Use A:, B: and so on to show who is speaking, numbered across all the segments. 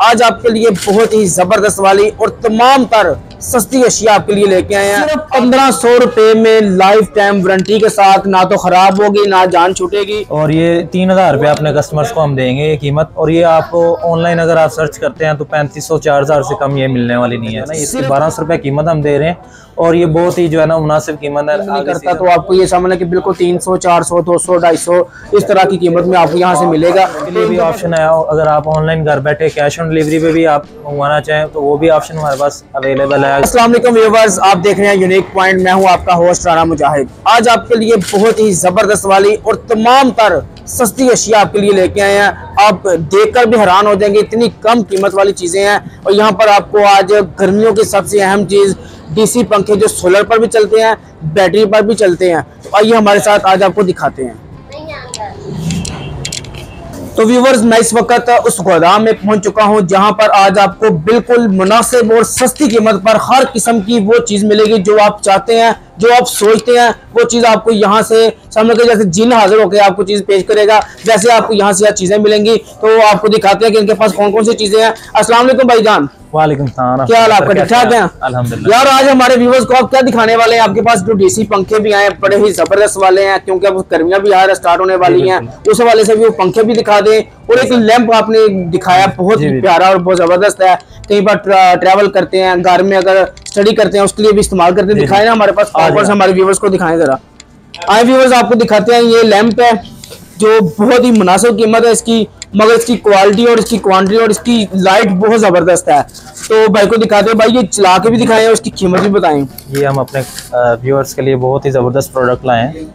A: आज आपके लिए बहुत ही ज़बरदस्त वाली और तमाम तर सस्ती अशिया आपके लिए लेके आए हैं। सिर्फ़ पंद्रह सौ रुपए में लाइफ टाइम वारंटी के साथ ना तो खराब होगी ना जान छूटेगी।
B: और ये तीन हज़ार रूपए अपने कस्टमर्स को हम देंगे ये कीमत। और ये आपको ऑनलाइन अगर आप सर्च करते हैं तो पैंतीस सौ चार हज़ार से कम ये मिलने वाली नहीं है। ना इसकी बारह सौ रुपये कीमत हम दे रहे हैं। और ये बहुत ही जो है ना मुनासिब कीमत है
A: नहीं करता तो आपको ये समझना कि बिल्कुल तीन सौ चार सौ दो सौ ढाई सौ इस तरह की कीमत में आपको यहाँ से मिलेगा।
B: भी ऑप्शन है अगर आप ऑनलाइन घर बैठे कैश ऑन डिलीवरी पे भी आप मंगवाना चाहें तो वो भी ऑप्शन हमारे पास अवेलेबल है।
A: अस्सलाम वालेकुम व्यूवर्स आप देख रहे हैं यूनिक पॉइंट मैं हूँ आपका होस्ट राना मुजाहिद। आज आपके लिए बहुत ही ज़बरदस्त वाली और तमाम तर सस्ती अशिया आपके लिए लेके आए हैं। आप देखकर भी हैरान हो जाएँगे, इतनी कम कीमत वाली चीज़ें हैं। और यहाँ पर आपको आज गर्मियों की सबसे अहम चीज़ डीसी पंखे जो सोलर पर भी चलते हैं, बैटरी पर भी चलते हैं। तो आइए हमारे साथ आज आपको दिखाते हैं। तो व्यूवर्स मैं इस वक्त उस गोदाम में पहुँच चुका हूँ, जहाँ पर आज आपको बिल्कुल मुनासिब और सस्ती कीमत पर हर किस्म की वो चीज़ मिलेगी जो आप चाहते हैं। जो आप सोचते हैं वो चीज़ आपको यहाँ से समझ के जैसे जिन हाजिर होकर आपको चीज़ पेश करेगा जैसे आपको यहाँ से चीज़ें मिलेंगी तो आपको दिखाते हैं कि इनके पास कौन कौन सी चीज़ें हैं। अस्सलाम वालेकुम भाईजान
B: वालेकुम
A: क्या हाल आपका? ठीक ठाक है? यार आज हमारे व्यूवर्स को आप क्या दिखाने वाले हैं? आपके पास जो डीसी पंखे भी आए बड़े ही ज़बरदस्त वाले हैं क्योंकि अब गर्मियाँ भी यार स्टार्ट होने वाली हैं। उस हवाले से भी वो पंखे भी दिखा दें और एक लैंप आपने दिखाया बहुत ही प्यारा और बहुत ज़बरदस्त है। कई बार ट्रैवल करते हैं घर में अगर स्टडी करते हैं उसके लिए भी इस्तेमाल करते हैं। दिखाए ना हमारे पास ऑफर्स हमारे व्यूवर्स को दिखाएँ जरा। आए व्यूवर्स आपको दिखाते हैं ये लैंप है जो बहुत ही मुनासिब कीमत है इसकी मगर इसकी क्वालिटी और इसकी क्वांटिटी और इसकी लाइट बहुत ज़बरदस्त है। तो भाई को दिखाते हैं भाई ये चला के भी दिखाएँ और उसकी कीमत भी बताएँ।
B: ये हम अपने व्यूअर्स के लिए बहुत ही ज़बरदस्त प्रोडक्ट लाए हैं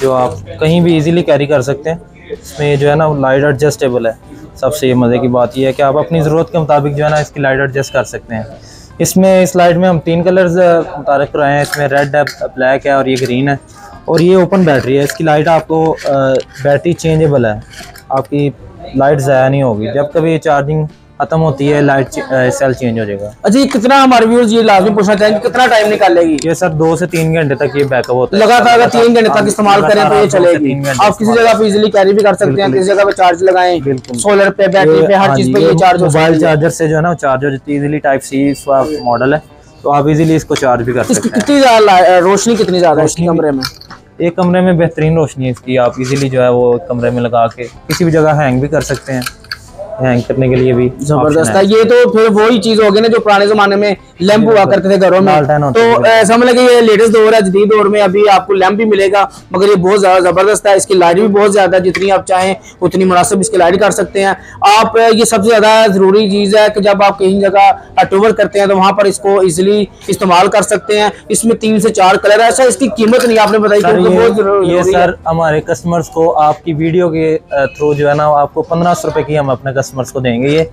B: जो आप कहीं भी इजीली कैरी कर सकते हैं। इसमें जो है ना लाइट एडजस्टेबल है। सबसे ये मज़े की बात यह है कि आप अपनी ज़रूरत के मुताबिक जो है ना इसकी लाइट एडजस्ट कर सकते हैं। इसमें इस लाइट में हम तीन कलर्स मुतारक कराए हैं। इसमें रेड है ब्लैक है और ये ग्रीन है। और ये ओपन बैटरी है। इसकी लाइट आपको बैटरी चेंजेबल है। आपकी लाइट ज़ाया नहीं होगी। जब कभी चार्जिंग खत्म होती है लाइट सेल चेंज हो जाएगा।
A: अच्छा ये कितना हमारे व्यूअर्स ये लाजमी पूछना चाहेंगे कितना टाइम निकालेगी?
B: ये सर दो से तीन घंटे तक ये बैकअप होता है।
A: लगातार अगर तीन घंटे तक इस्तेमाल करें तो ये चलेगी। आप किसी जगह पे इजीली कैरी भी कर सकते हैं किसी जगह पे चार्ज लगाएँ सोलर पे बैटरी पे हर हाँ चीज़ पे ये चार्ज
B: मोबाइल चार्जर से जो है ना चार्ज हो जाती है इजीली टाइप सी मॉडल है। तो आप इजिली इसको चार्ज भी कर सकते हैं।
A: कितनी ज़्यादा रोशनी कितनी ज़्यादा है कमरे में?
B: एक कमरे में बेहतरीन रोशनी है इसकी आप इजीली जो है वो कमरे में लगा के किसी भी जगह हैंग भी कर सकते हैं। हैंग करने के लिए भी
A: ज़बरदस्त है। ये तो फिर वही चीज़ होगी ना जो पुराने जमाने में लैंप हुआ करते थे घरों में। तो समझ लगे ये लेटेस्ट दौर है जदीद दौर में अभी आपको लैंप भी मिलेगा मगर ये बहुत ज़्यादा ज़बरदस्त है। इसकी लाइट भी बहुत ज़्यादा जितनी आप चाहें उतनी मुनासिब इसकी लाइट कर सकते हैं। आप ये सबसे ज़्यादा ज़रूरी चीज़ है कि जब आप कहीं जगह टूवर करते हैं तो वहाँ पर इसको इजिली इस्तेमाल कर सकते हैं। इसमें तीन से चार कलर है। ऐसा इसकी कीमत नहीं आपने बताई
B: बहुत ये सर हमारे कस्टमर्स को आपकी वीडियो के थ्रू जो है ना आपको पंद्रह सौ रुपए की हम अपने कस्टमर्स को देंगे ये।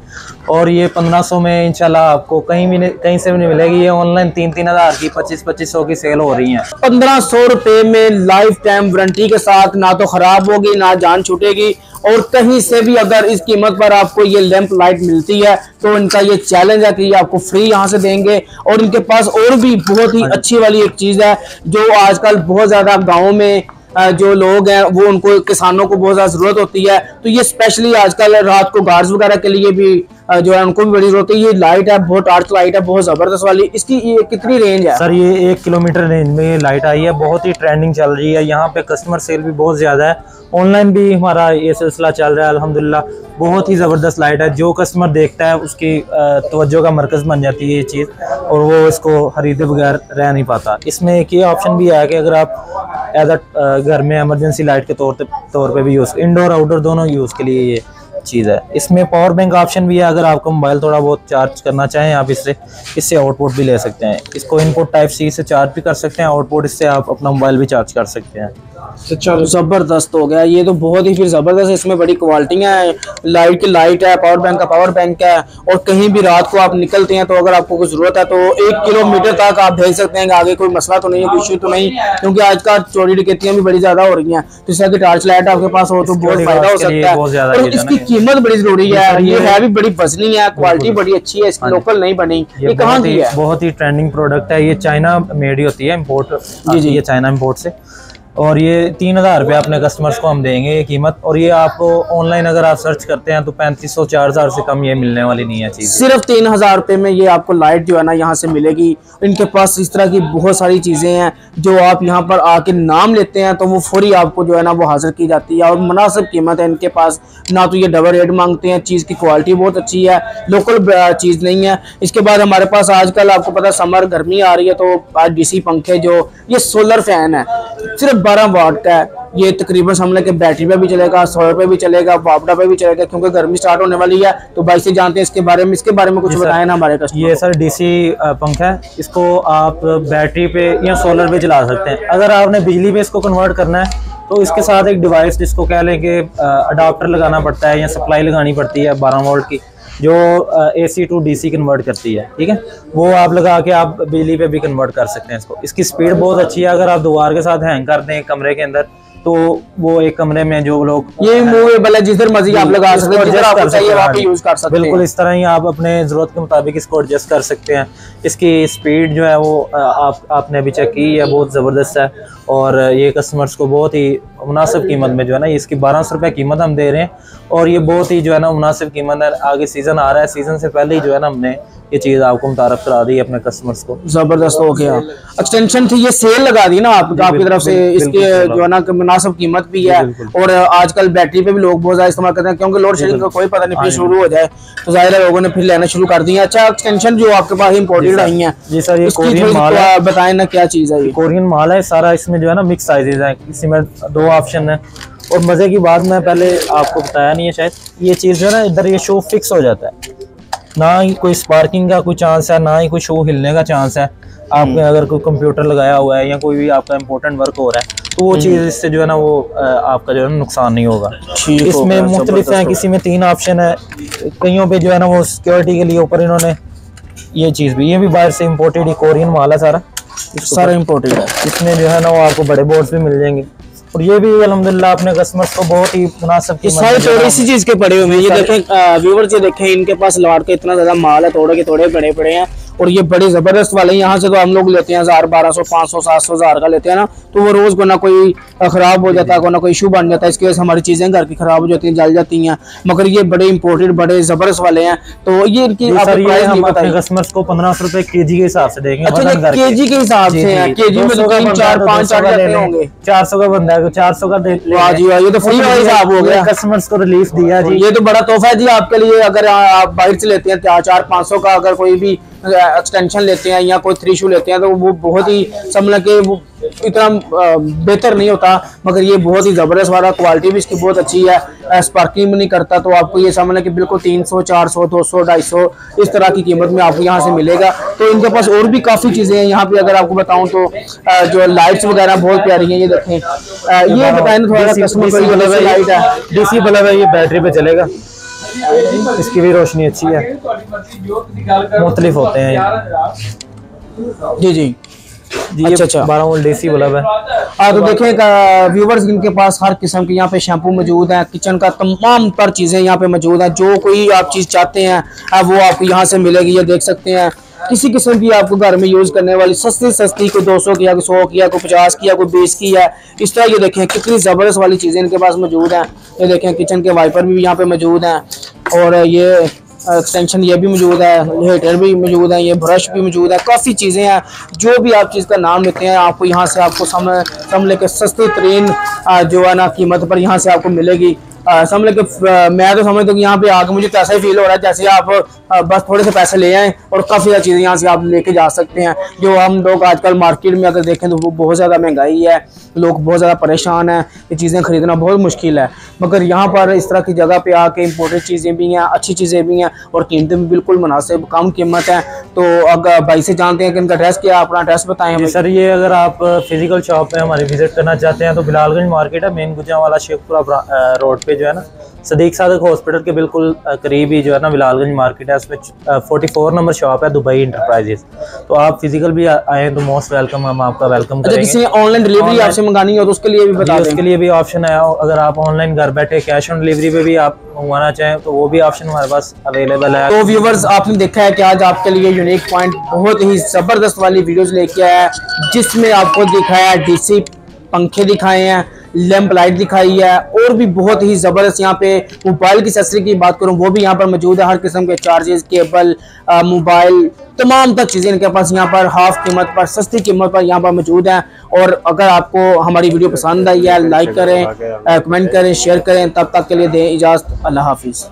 B: और ये पंद्रह सौ में इंशाल्लाह आपको कहीं भी कहीं से भी नहीं मिलेगी। ये ऑनलाइन तीन तीन हज़ार की पच्चीस पच्चीस सौ की सेल हो रही है।
A: पंद्रह सौ रुपए में लाइफ टाइम वारंटी के साथ ना तो खराब होगी ना जान छूटेगी। और कहीं से भी अगर इस कीमत पर आपको ये लैंप लाइट मिलती है तो इनका ये चैलेंज है कि ये आपको फ्री यहाँ से देंगे। और इनके पास और भी बहुत ही अच्छी वाली एक चीज़ है जो आजकल बहुत ज़्यादा गाँव में जो लोग हैं, वो उनको, किसानों को बहुत ज़्यादा ज़रूरत होती है। तो ये स्पेशली आजकल रात को गार्ड्स वगैरह के लिए भी जो है, उनको भी बड़ी ज़रूरत है। ये लाइट है, बहुत आर्ट लाइट है, बहुत ज़बरदस्त वाली। इसकी ये कितनी रेंज है?
B: सर, ये एक किलोमीटर रेंज में ये लाइट आई है, बहुत ही ट्रेंडिंग चल रही है। यहाँ पे कस्टमर सेल भी बहुत ज़्यादा है। ऑनलाइन भी हमारा ये सिलसिला चल रहा है अलहमदिल्ला बहुत ही ज़बरदस्त लाइट है। जो कस्टमर देखता है, उसकी तवज्जो का मरकज़ बन जाती है ये चीज़, और वो इसको खरीदे बगैर रह नहीं पाता। इसमें एक ये ऑप्शन भी है कि अगर आप एज अ, घर में एमरजेंसी लाइट के तौर तौर पे भी यूज़ इंडोर आउटडोर दोनों यूज़ के लिए ये चीज़ है। इसमें पावर बैंक ऑप्शन भी है, अगर आपको मोबाइल थोड़ा बहुत चार्ज करना चाहें, आप इससे इससे आउटपुट भी ले सकते हैं। इसको इनपुट टाइप सी से चार्ज भी कर सकते हैं आउटपुट इससे आप अपना मोबाइल भी चार्ज कर सकते हैं।
A: चलो। ज़बरदस्त हो गया। ये तो बहुत ही फिर ज़बरदस्त है। इसमें बड़ी क्वालिटियाँ हैं। लाइट की लाइट है पावर बैंक का पावर बैंक है। और कहीं भी रात को आप निकलते हैं तो अगर आपको कोई ज़रूरत है तो एक किलोमीटर तक आप भेज सकते हैं। आगे कोई मसला तो नहीं है कोई इशू तो नहीं। क्योंकि आज का चोरी डिकेतियाँ भी बड़ी ज़्यादा हो रही हैं। तो इस टॉर्च लाइट आपके पास हो तो बहुत फ़ायदा हो सकता है। और इसकी कीमत बड़ी ज़रूरी है। ये है भी बड़ी बजनी है। क्वालिटी बड़ी अच्छी है। इसकी लोकल हाँ नहीं बनी। ये कहाँ की है?
B: बहुत ही ट्रेंडिंग प्रोडक्ट है। ये चाइना मेड ही होती है इम्पोर्ट जी जी। ये चाइना इम्पोर्ट से। और ये तीन हज़ार रुपये अपने कस्टमर्स को हम देंगे ये कीमत। और ये आपको ऑनलाइन अगर आप सर्च करते हैं तो पैंतीस सौ, चार हज़ार से कम ये मिलने वाली नहीं है चीज़।
A: सिर्फ़ तीन हज़ार रुपये में ये आपको लाइट जो है ना यहाँ से मिलेगी। इनके पास इस तरह की बहुत सारी चीज़ें हैं जो आप यहाँ पर आके नाम लेते हैं तो वो फौरी आपको जो है ना वो हाजिर की जाती है। और मुनासिब कीमत है इनके पास। ना तो ये डबल रेट मांगते हैं, चीज़ की क्वालिटी बहुत अच्छी है लोकल चीज़ नहीं है। इसके बाद हमारे पास आजकल आपको पता समर गर्मी आ रही है तो आज डीसी पंखे जो, ये सोलर फ़ैन है। सिर्फ़ बारह वाट का है। ये तकरीबन समझ के बैटरी पे भी चलेगा सोलर पे भी चलेगा वापडा पे भी चलेगा क्योंकि गर्मी स्टार्ट होने वाली है। तो भाई से जानते हैं इसके बारे में इसके बारे में कुछ बताएँ ना हमारे कस्टमर
B: ये सर डीसी पंखा है। इसको आप बैटरी पे या सोलर पे चला सकते हैं। अगर आपने बिजली पे इसको कन्वर्ट करना है तो इसके साथ एक डिवाइस जिसको कह लें कि अडाप्टर लगाना पड़ता है या सप्लाई लगानी पड़ती है बारह वोल्ट की। जो A C to D C convert करती है ठीक है? वो आप लगा के आप बिजली पे भी कन्वर्ट कर सकते हैं इसको। इसकी स्पीड बहुत अच्छी है अगर आप दोबार के साथ हैंग कर दें कमरे के अंदर तो वो एक कमरे में जो लोग
A: ये मूवेबल है जिधर मर्ज़ी आप लगा सकते हैं जिधर आपको चाहिए वहाँ पे यूज़ कर सकते
B: हैं। बिल्कुल इस तरह ही आप अपने ज़रूरत के मुताबिक इसको एडजस्ट कर सकते हैं। इसकी स्पीड जो है वो आप आपने अभी चेक की है बहुत ज़बरदस्त है और ये कस्टमर्स को बहुत ही मुनासिब कीमत में जो है ना इसकी बारह सौ रुपये कीमत हम दे रहे हैं। और ये बहुत ही जो है ना मुनासिब कीमत है। आगे सीज़न आ रहा है। सीज़न से पहले ही जो है ना हमने ये चीज़ आपको मुतारफ करा दी अपने कस्टमर्स को।
A: ज़बरदस्त हो गया। एक्सटेंशन थी ये सेल लगा दी ना आप आपकी तरफ़ से इसके जो है ना मुनासिब कीमत भी है। और आजकल बैटरी पे भी लोग बहुत ज़्यादा इस्तेमाल करते हैं क्योंकि लोड शेडिंग का कोई पता नहीं फिर हाँ शुरू हो जाए। तो ज़ाहिर है लोगों ने फिर लेना शुरू कर दिया। अच्छा एक्सटेंशन जो आपके पास इम्पोर्टेड आई है
B: जी सर ये कोरियन माल
A: है। बताए ना क्या चीज़ है
B: कोरियन माल है सारा इसमें जो है ना मिक्स साइजेज है। इसमें दो ऑप्शन है। और मज़े की बात मैं पहले आपको बताया नहीं है शायद। ये चीज़ जो है ना इधर ये शो फिक्स हो जाता है। ना ही कोई स्पार्किंग का कोई चांस है ना ही कोई शो हिलने का चांस है। आपने हम्म। अगर कोई कंप्यूटर लगाया हुआ है या कोई भी आपका इम्पोर्टेंट वर्क हो रहा है तो वो चीज़ हम्म। इससे जो है ना वो आपका जो है ना नुकसान नहीं होगा। इसमें मुख्तलिफ़ है किसी में तीन ऑप्शन है। कईयों पे जो है ना वो सिक्योरिटी के लिए ऊपर इन्होंने ये चीज़ भी ये भी बाहर से इम्पोर्टेड कोरियन माल है सारा।
A: सारा इम्पोर्टेड है।
B: इसमें जो है ना वो आपको बड़े बोर्ड्स भी मिल जाएँगे। और ये भी अलहमदिल्ला अपने कस्टमर्स को बहुत ही मुनासिब
A: सारी थोड़े इसी चीज़ के पड़े हुए हैं। ये देखें व्यूवर जो देखें इनके पास लाट के इतना ज़्यादा माल है थोड़े के थोड़े बड़े पड़े हैं। और ये बड़े ज़बरदस्त वाले यहाँ से तो हम लोग लेते हैं हज़ार बारह सौ पाँच सौ सात सौ हज़ार का लेते हैं ना। तो वो रोज़ को ना कोई ख़राब हो जाता है को ना कोई इशू बन जाता है। इसकी वजह से हमारी चीज़ें घर की ख़राब हो जाती हैं जल जाती हैं। मगर ये बड़े इंपोर्टेड बड़े ज़बरदस्त वाले हैं। तो ये इनकी
B: कस्टमर्स को पंद्रह सौ रुपए के जी के हिसाब से देंगे
A: अच्छा के जी के हिसाब से के जी। में तो चार पाँच होंगे।
B: चार सौ का बंदा है चार सौ का
A: ये तो फ्री हिसाब हो गया।
B: कस्टमर्स को रिलीफ दिया जी।
A: ये तो बड़ा तोहफा है जी आपके लिए। अगर आप बाहर से लेते हैं चार पाँच सौ का अगर कोई भी एक्सटेंशन लेते हैं या कोई थ्री शू लेते हैं तो वो बहुत ही समझ के वो इतना बेहतर नहीं होता मगर ये बहुत ही ज़बरदस्त वाला क्वालिटी भी इसकी बहुत अच्छी है। स्पार्किंग भी नहीं करता तो आपको ये समझ लें कि बिल्कुल तीन सौ चार सौ दो सौ ढाई सौ इस तरह की कीमत में आपको यहाँ से मिलेगा। तो इनके पास और भी काफ़ी चीज़ें हैं। यहाँ पे अगर आपको बताऊँ तो जो लाइट्स वगैरह बहुत प्यारी हैं ये देखें। ये बताएँ थोड़ा कस्टमर
B: लाइट है डीसी बल्ब है ये बैटरी पे चलेगा। इसकी भी रोशनी अच्छी है। मुख्तलिफ़ होते हैं
A: जी जी।
B: जी अच्छा अच्छा। बारह वोल्ट बल्ब है।
A: हाँ तो देखिए व्यूवर्स इनके पास हर किस्म के यहाँ पे शैम्पू मौजूद है। किचन का तमाम तर चीज़ें यहाँ पे मौजूद है। जो कोई आप चीज़ चाहते हैं वो आपको यहाँ से मिलेगी। ये देख सकते हैं किसी किस्म की आपको घर में यूज़ करने वाली सस्ती सस्ती कोई दो सौ की या कोई सौ की या कोई पचास की या कोई बीस की है इस तरह, ये देखें कितनी ज़बरदस्त वाली चीज़ें इनके पास मौजूद हैं। ये देखें किचन के वाइपर भी यहाँ पे मौजूद हैं और ये एक्सटेंशन ये भी मौजूद है हीटर भी मौजूद है, ये ब्रश भी मौजूद है, काफ़ी चीज़ें हैं। जो भी आप चीज़ का नाम लेते हैं, आपको यहाँ से आपको समझ समझ के सस्ती तरीन जो है ना कीमत पर यहाँ से आपको मिलेगी। समझ मैं तो समझता हूँ यहाँ पे आके मुझे तो ऐसा ही फील हो रहा है जैसे आप बस थोड़े से पैसे ले आए और काफ़ी ज़्यादा चीज़ें यहाँ से आप लेके जा सकते हैं। जो हम लोग आजकल मार्केट में अगर देखें तो वो बहुत ज़्यादा महँगाई है, लोग बहुत ज़्यादा परेशान हैं, ये चीज़ें ख़रीदना बहुत मुश्किल है। मगर यहाँ पर इस तरह की जगह पे आके इम्पोर्टेड चीज़ें भी हैं, अच्छी चीज़ें भी हैं और कीमतें भी बिल्कुल मुनासिब, कम कीमत है। तो अगर भाई से जानते हैं कि इनका एड्रेस क्या अपना एड्रेस बताएँ
B: सर ये अगर आप फ़िज़िकल शॉप पे हमारे विज़िट करना चाहते हैं तो बिलालगंज मार्केट है मेन गुजरा वाला शेखपुरा रोड पे जो है ना। सदीक सादक हॉस्पिटल के बिल्कुल करीब ही जो है ना बिलालगंज मार्केट है उसमें फोर्टी फोर नंबर शॉप है दुबई इंटरप्राइजेस तो आप फ़िज़िकल भी आए तो मोस्ट वेलकम हम आपका वेलकम
A: अच्छा किसी ऑनलाइन डिलीवरी आपसे मंगानी हो तो उसके लिए भी बता
B: उसके लिए भी ऑप्शन है। अगर आप ऑनलाइन घर बैठे कैश ऑन डिलीवरी पे भी आप मंगवाना चाहें तो वो भी ऑप्शन हमारे पास अवेलेबल है।
A: तो व्यूवर्स आपने देखा है कि आज आपके लिए यूनिक पॉइंट बहुत ही ज़बरदस्त वाली वीडियोज़ लेके आया है जिसमें आपको दिखाया डीसी पंखे दिखाए हैं लैंप लाइट दिखाई है, और भी बहुत ही ज़बरदस्त यहाँ पे मोबाइल की सस्ती की बात करूँ, वो भी यहाँ पर मौजूद है, हर किस्म के चार्जेस केबल मोबाइल तमाम तक चीज़ें इनके पास यहाँ पर हाफ़ कीमत पर, सस्ती कीमत पर यहाँ पर मौजूद हैं। और अगर आपको हमारी वीडियो पसंद आई है लाइक करें कमेंट करें शेयर करें। तब तक के लिए दें इजाज़त, अल्लाह हाफिज़।